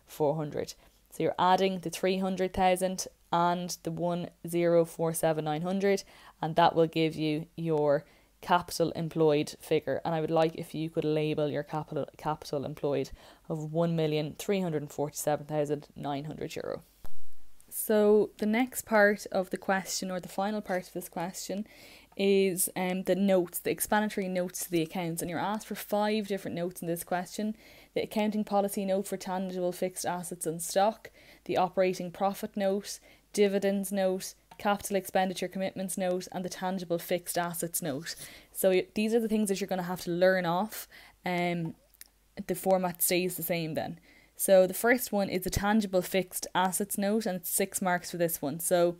A: 141,400. So you're adding the 300,000 and the 1047900 and that will give you your capital employed figure and I would like if you could label your capital capital employed of 1,347,900 euro. So the next part of the question or the final part of this question is um, the notes, the explanatory notes to the accounts, and you're asked for five different notes in this question the accounting policy note for tangible fixed assets and stock, the operating profit note, dividends note, capital expenditure commitments note, and the tangible fixed assets note. So these are the things that you're going to have to learn off. Um, the format stays the same then. So the first one is the tangible fixed assets note, and it's six marks for this one. So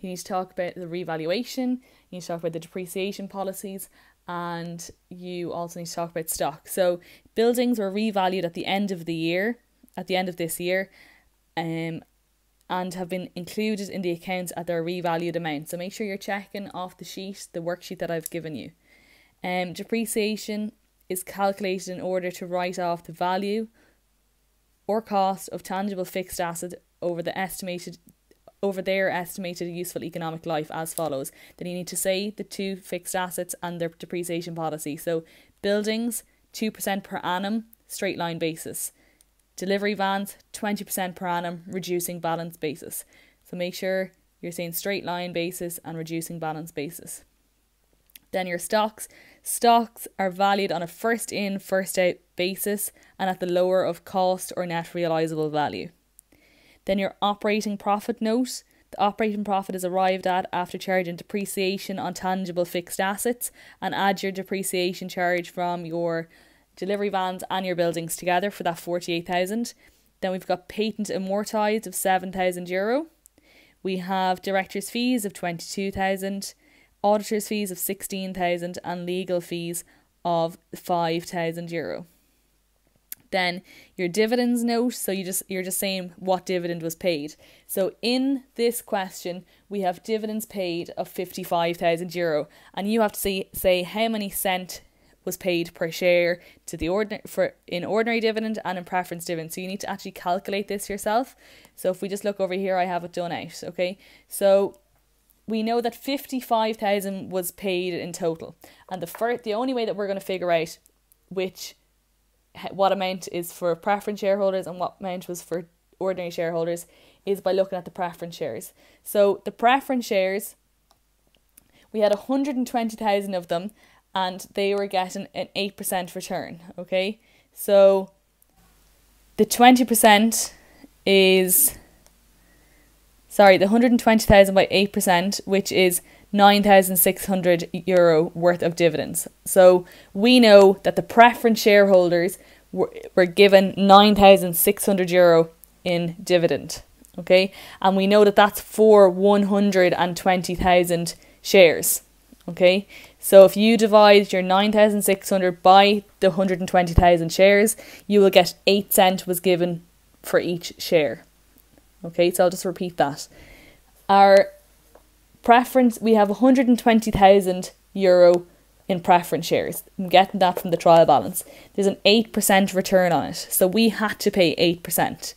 A: you need to talk about the revaluation, you need to talk about the depreciation policies, and you also need to talk about stock. So buildings were revalued at the end of the year, at the end of this year, um, and have been included in the accounts at their revalued amount. So make sure you're checking off the sheet, the worksheet that I've given you. Um, depreciation is calculated in order to write off the value or cost of tangible fixed asset over the estimated over their estimated useful economic life as follows. Then you need to say the two fixed assets and their depreciation policy. So buildings, 2% per annum, straight line basis. Delivery vans, 20% per annum, reducing balance basis. So make sure you're saying straight line basis and reducing balance basis. Then your stocks. Stocks are valued on a first in, first out basis and at the lower of cost or net realizable value. Then your operating profit note. The operating profit is arrived at after charging depreciation on tangible fixed assets and add your depreciation charge from your delivery vans and your buildings together for that 48,000. Then we've got patent amortized of 7,000 euro. We have director's fees of 22,000, auditor's fees of 16,000 and legal fees of 5,000 euro. Then your dividends note, so you just you're just saying what dividend was paid. So in this question, we have dividends paid of 55,000 euro and you have to say say how many cent was paid per share to the ordinary for in ordinary dividend and in preference dividend. So you need to actually calculate this yourself. So if we just look over here, I have it done out. Okay, so we know that fifty five thousand was paid in total, and the first the only way that we're going to figure out which what amount is for preference shareholders and what amount was for ordinary shareholders is by looking at the preference shares. So the preference shares, we had 120,000 of them and they were getting an 8% return, okay? So the 20% is sorry, the 120,000 by 8%, which is 9,600 euro worth of dividends. So we know that the preference shareholders were, were given 9,600 euro in dividend. Okay, and we know that that's for 120,000 shares. Okay, so if you divide your 9,600 by the 120,000 shares, you will get 8 cent was given for each share. Okay, so I'll just repeat that. Our preference we have 120,000 euro in preference shares. I'm getting that from the trial balance. There's an 8% return on it. So we had to pay 8%.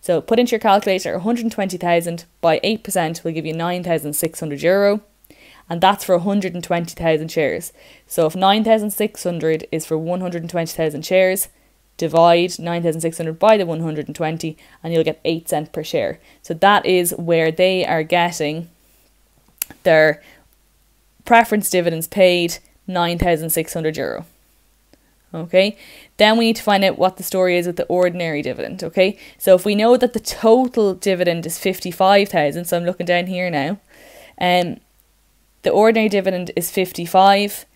A: So put into your calculator 120,000 by 8% will give you 9,600 euro. And that's for 120,000 shares. So if 9,600 is for 120,000 shares, divide 9,600 by the 120 and you'll get 8 cent per share. So that is where they are getting their preference dividends paid 9,600 euro. Okay, then we need to find out what the story is with the ordinary dividend. Okay, so if we know that the total dividend is 55,000, so I'm looking down here now, and um, the ordinary dividend is 55.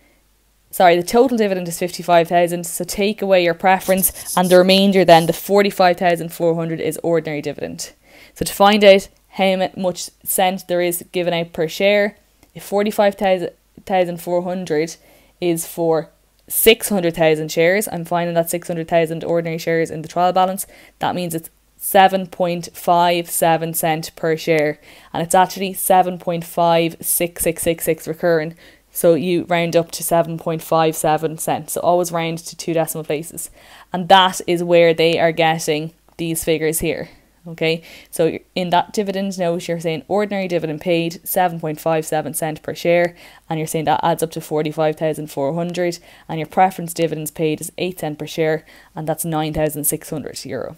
A: Sorry, the total dividend is 55,000. So take away your preference, and the remainder then, the 45,400 is ordinary dividend. So to find out how much cent there is given out per share. If 45,400 is for 600,000 shares, I'm finding that 600,000 ordinary shares in the trial balance. That means it's 7.57 cent per share and it's actually 7.56666 recurring. So you round up to 7.57 cents. So always round to two decimal places. And that is where they are getting these figures here. Okay, so in that dividend note, you're saying ordinary dividend paid 7.57 cent per share, and you're saying that adds up to 45,400, and your preference dividends paid is 8 cent per share, and that's 9,600 euro.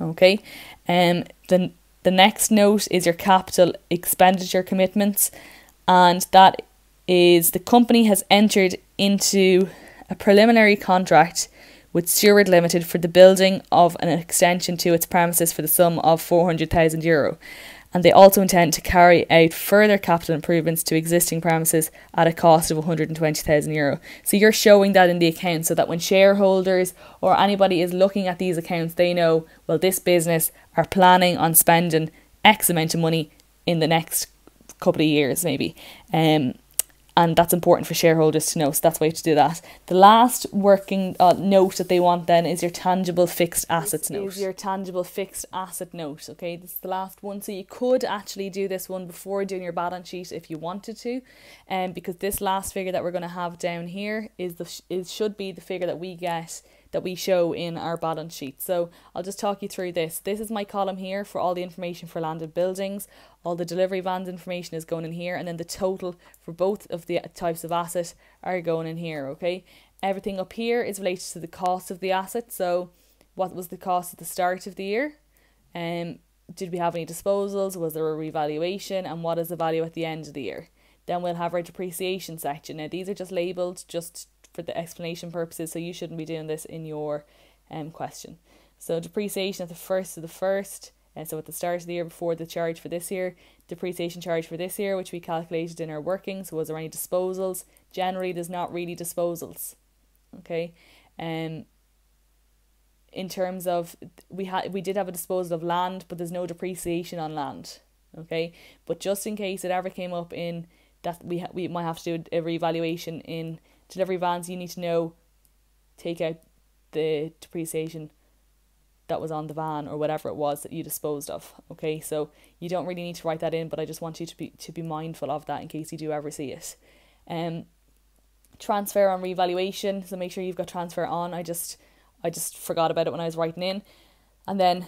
A: Okay, um, then the next note is your capital expenditure commitments, and that is the company has entered into a preliminary contract with Stewart Limited for the building of an extension to its premises for the sum of 400,000 euro. And they also intend to carry out further capital improvements to existing premises at a cost of 120,000 euro. So you're showing that in the account so that when shareholders or anybody is looking at these accounts, they know, well, this business are planning on spending X amount of money in the next couple of years, maybe. Um, and that's important for shareholders to know. So that's why to do that. The last working uh, note that they want then is your tangible fixed assets this note. Is your tangible fixed asset note. Okay, this is the last one. So you could actually do this one before doing your balance sheet if you wanted to, and um, because this last figure that we're going to have down here is the is should be the figure that we get that we show in our balance sheet. So I'll just talk you through this. This is my column here for all the information for landed buildings. All the delivery vans information is going in here, and then the total for both of the types of asset are going in here. Okay, everything up here is related to the cost of the asset. So what was the cost at the start of the year? Um, did we have any disposals? Was there a revaluation? And what is the value at the end of the year? Then we'll have our depreciation section. Now these are just labelled just for the explanation purposes, so you shouldn't be doing this in your um question. So depreciation at the first of the first, and so at the start of the year before the charge for this year, depreciation charge for this year, which we calculated in our workings. Was there any disposals? Generally, there's not really disposals. Okay, um. In terms of we had we did have a disposal of land, but there's no depreciation on land. Okay, but just in case it ever came up in that we ha- we might have to do a reevaluation in delivery vans, you need to know, take out the depreciation that was on the van or whatever it was that you disposed of. Okay, so you don't really need to write that in, but I just want you to be to be mindful of that in case you do ever see it. Um, transfer on revaluation. So make sure you've got transfer on. I just I just forgot about it when I was writing in, and then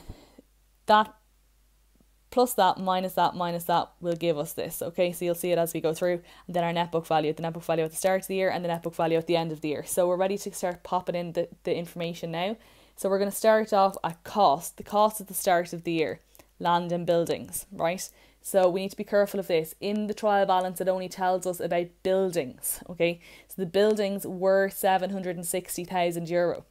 A: that plus that minus that minus that will give us this. Okay, so you'll see it as we go through. And then our net book value, the net book value at the start of the year and the net book value at the end of the year. So we're ready to start popping in the, the information now. So we're going to start off at cost, the cost at the start of the year, land and buildings, right? So we need to be careful of this. In the trial balance, it only tells us about buildings, okay? So the buildings were 760,000 euro,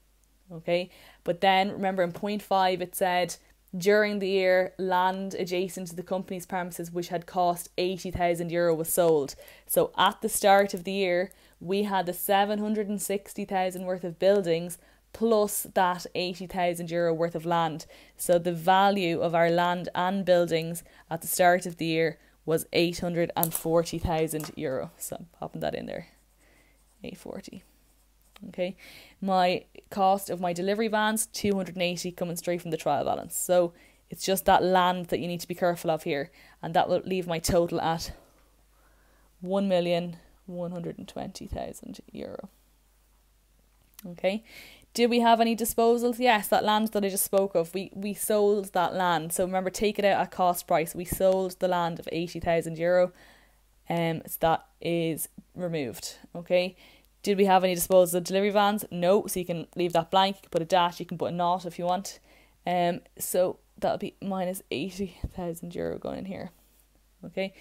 A: okay? But then remember in point five, it said during the year, land adjacent to the company's premises, which had cost 80,000 euro, was sold. So at the start of the year, we had the 760,000 worth of buildings plus that 80,000 euro worth of land. So the value of our land and buildings at the start of the year was 840,000 euro. So I'm popping that in there. 840. Okay, my cost of my delivery vans 280 coming straight from the trial balance. So it's just that land that you need to be careful of here, and that will leave my total at one million one hundred and twenty thousand euro. Okay. Did we have any disposals? Yes, that land that I just spoke of, we, we sold that land. So remember, take it out at cost price. We sold the land of 80,000 euro. Um, so that is removed. Okay. Did we have any disposals of delivery vans? No, so you can leave that blank. You can put a dash, you can put a not if you want. Um, so that'll be minus 80,000 euro going in here. Okay,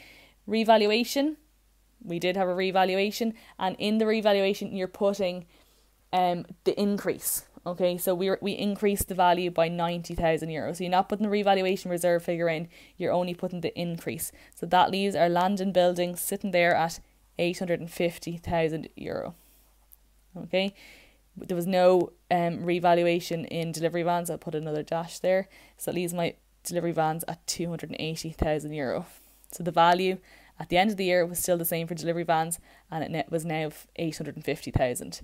A: revaluation. We did have a revaluation, and in the revaluation, you're putting um the increase. Okay, so we we increased the value by ninety thousand euros. So you're not putting the revaluation reserve figure in; you're only putting the increase. So that leaves our land and buildings sitting there at eight hundred and fifty thousand euro. Okay, there was no um revaluation in delivery vans. I'll put another dash there, so it leaves my delivery vans at two hundred and eighty thousand euro. So the value at the end of the year was still the same for delivery vans, and it net was now eight hundred and fifty thousand.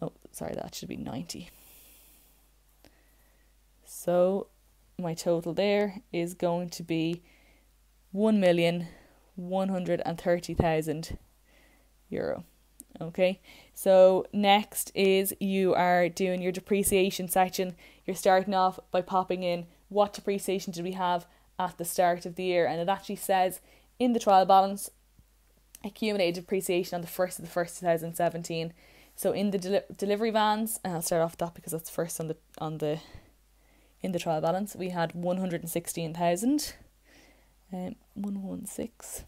A: Oh, sorry, that should be ninety. So my total there is going to be one million one hundred and thirty thousand euro. Okay, so next is you are doing your depreciation section. You're starting off by popping in what depreciation did we have at the start of the year, and it actually says in the trial balance accumulated depreciation on the first of the first two thousand seventeen. So in the deli- delivery vans, and I'll start off with that because that's first on the on the in the trial balance, we had one hundred and sixteen thousand, um, one one six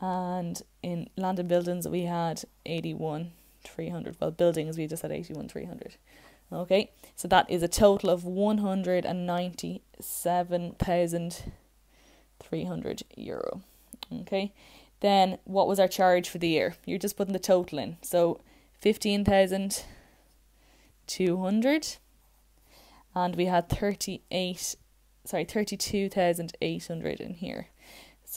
A: and in land and buildings we had 81 300 well buildings we just had 81 300 okay so that is a total of 197,300 euro. Okay then what was our charge for the year? You're just putting the total in. So 15,200 and we had 38 sorry 32,800 in here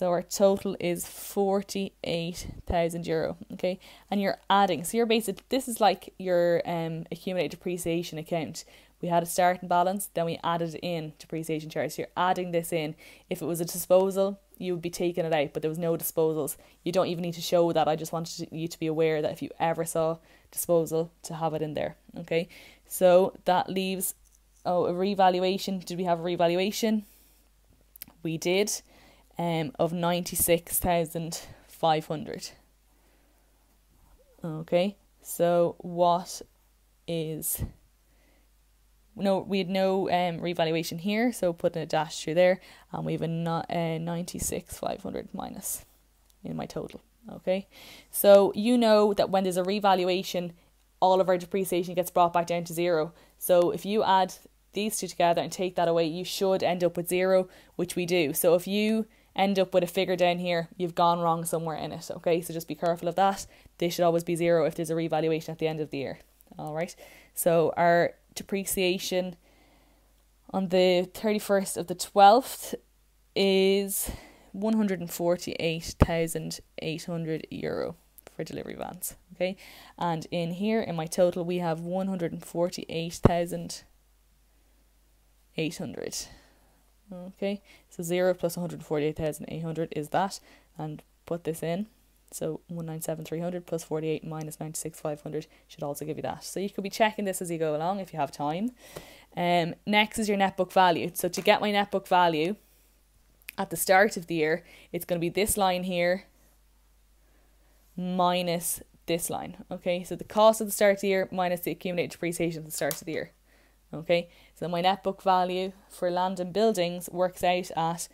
A: so our total is 48,000 euro, okay? And you're adding, so you're basic, this is like your um accumulated depreciation account. We had a starting balance, then we added in depreciation charge. So you're adding this in. If it was a disposal, you would be taking it out, but there was no disposals. You don't even need to show that. I just wanted you to be aware that if you ever saw disposal to have it in there. Okay, so that leaves oh a revaluation. Did we have a revaluation? We did, um, of ninety six thousand five hundred. Okay, so what is no we had no um revaluation here so putting a dash through there and we have a not uh, 96 500 minus in my total okay? So you know that when there's a revaluation all of our depreciation gets brought back down to zero. So if you add these two together and take that away you should end up with zero which we do. So if you end up with a figure down here you've gone wrong somewhere in it okay so just be careful of that They should always be zero if there's a revaluation at the end of the year all right so our depreciation on the 31st of the 12th is 148,800 euro for delivery vans. Okay, and in here in my total, we have 148,800. Okay, so 0 plus 148,800 is that, and put this in. So 197,300 plus 48 minus 96,500 should also give you that. So you could be checking this as you go along if you have time. Um, next is your net book value. So to get my net book value at the start of the year, it's going to be this line here minus this line. Okay, so the cost at the start of the year minus the accumulated depreciation at the start of the year. Okay, so my net book value for land and buildings works out at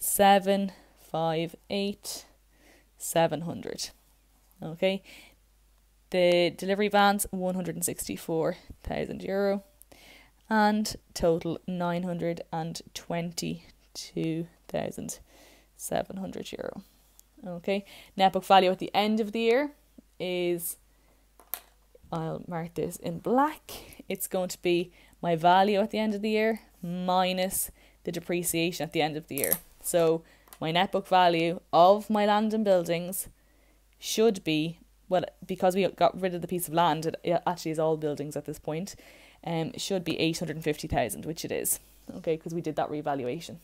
A: 758,700. Okay, the delivery vans 164,000 euro and total 922,700 euro. Okay, net book value at the end of the year is I'll mark this in black. It's going to be my value at the end of the year minus the depreciation at the end of the year. So my net book value of my land and buildings should be well because we got rid of the piece of land it actually is all buildings at this point um should be 850,000 which it is. Okay because we did that revaluation.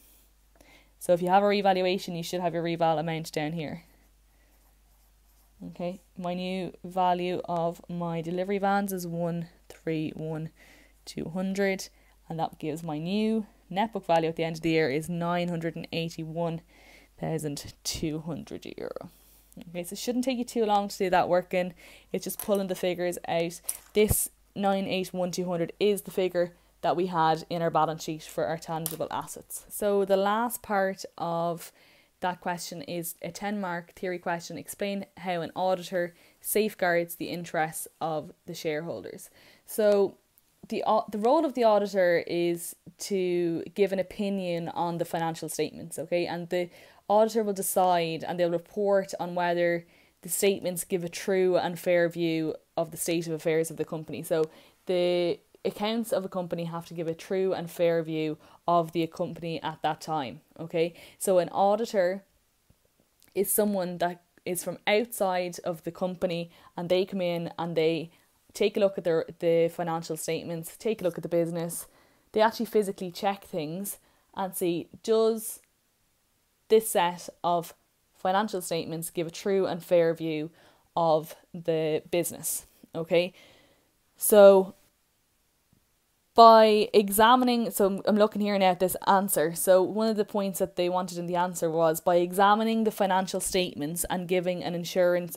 A: So if you have a revaluation you should have your reval amount down here. Okay my new value of my delivery vans is 131200 and that gives my new net book value at the end of the year is 981 1,200 euro. Okay, so it shouldn't take you too long to do that working. It's just pulling the figures out. This 981,200 is the figure that we had in our balance sheet for our tangible assets. So the last part of that question is a 10 mark theory question. Explain how an auditor safeguards the interests of the shareholders. So the the role of the auditor is to give an opinion on the financial statements, okay? And the auditor will decide and they'll report on whether the statements give a true and fair view of the state of affairs of the company. So the accounts of a company have to give a true and fair view of the company at that time. Okay, so an auditor is someone that is from outside of the company and they come in and they take a look at their the financial statements, take a look at the business. They actually physically check things and see does this set of financial statements give a true and fair view of the business. Okay, so by examining, so I'm looking here now at this answer. So, one of the points that they wanted in the answer was by examining the financial statements and giving an insurance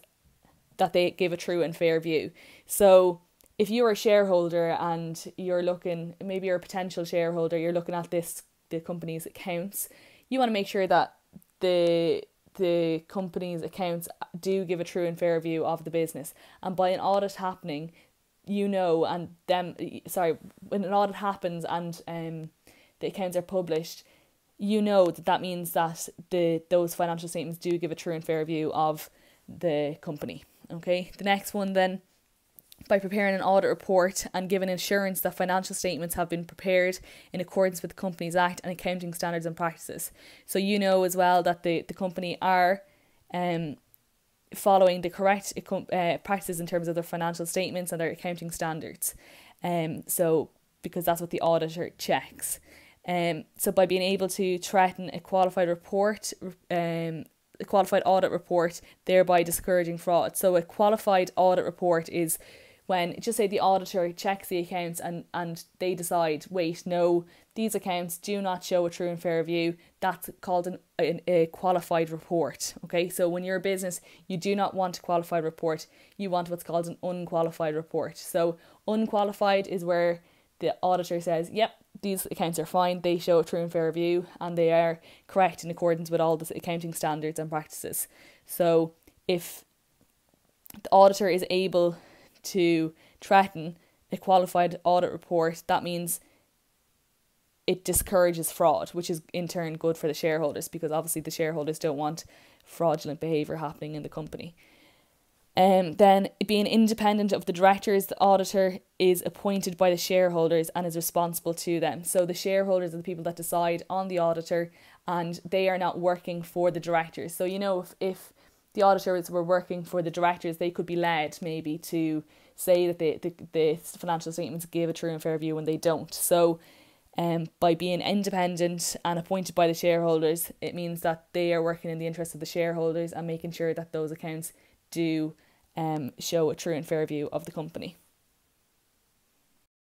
A: that they give a true and fair view. So, if you're a shareholder and you're looking, maybe you're a potential shareholder, you're looking at this, the company's accounts, you want to make sure that the the company's accounts do give a true and fair view of the business and by an audit happening you know and them sorry when an audit happens and um the accounts are published you know that that means that the those financial statements do give a true and fair view of the company okay the next one then by preparing an audit report and giving assurance that financial statements have been prepared in accordance with the Companies Act and accounting standards and practices. So you know as well that the, the company are um, following the correct uh, practices in terms of their financial statements and their accounting standards. Um, so because that's what the auditor checks. Um, so by being able to threaten a qualified report, um, a qualified audit report, thereby discouraging fraud. So a qualified audit report is when just say the auditor checks the accounts and and they decide wait no these accounts do not show a true and fair view. That's called an, an, a qualified report okay? So when you're a business you do not want a qualified report. You want what's called an unqualified report. So unqualified is where the auditor says yep these accounts are fine they show a true and fair view and they are correct in accordance with all the accounting standards and practices so if the auditor is able to threaten a qualified audit report, that means it discourages fraud, which is in turn good for the shareholders because obviously the shareholders don't want fraudulent behaviour happening in the company. Um, then, being independent of the directors, the auditor is appointed by the shareholders and is responsible to them. So, the shareholders are the people that decide on the auditor and they are not working for the directors. So, you know, if, if the auditors were working for the directors, they could be led maybe to say that the, the, the financial statements give a true and fair view when they don't. So, um, by being independent and appointed by the shareholders, it means that they are working in the interest of the shareholders and making sure that those accounts do um, show a true and fair view of the company.